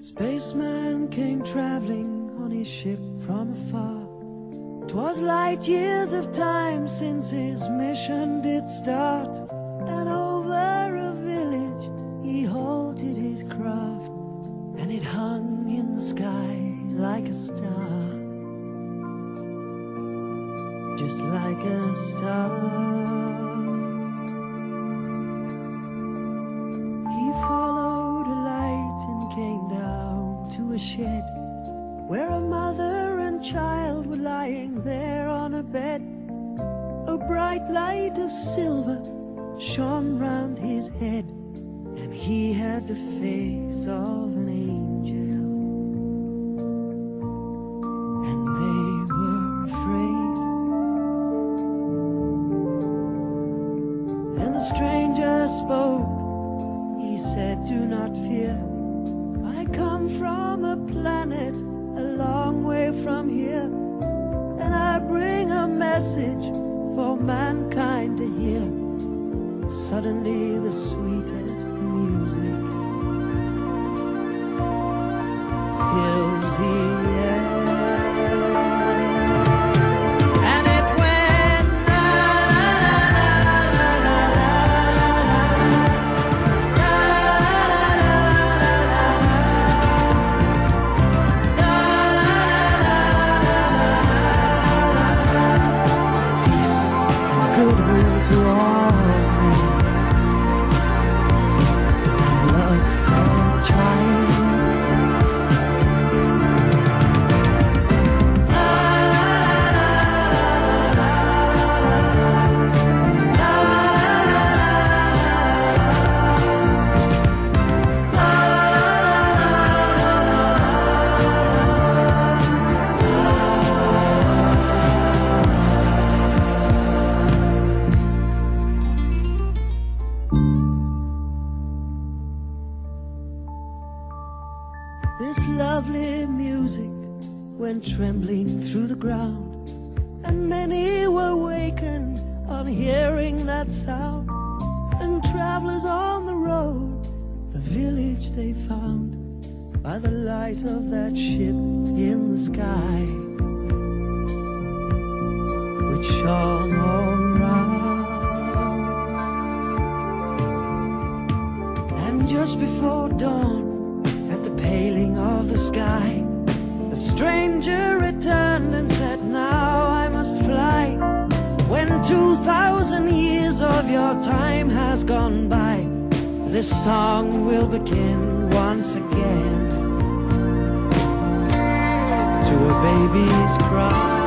spaceman came traveling on his ship from afar. Twas light years of time since his mission did start, and over a village he halted his craft, and it hung in the sky like a star, just like a star. Where a mother and child were lying there on a bed. A bright light of silver shone round his head, and he had the face of an angel. And they were afraid. And the stranger spoke. He said, Do not fear. I come from a planet a long way from here, and I bring a message for mankind to hear. Suddenly, the sweetest music filled the goodwill to all This lovely music went trembling through the ground, and many were wakened on hearing that sound. And travelers on the road, the village they found by the light of that ship in the sky, which shone all round. And just before dawn, paling of the sky, the stranger returned and said, Now I must fly. When two thousand years of your time has gone by, this song will begin once again to a baby's cry.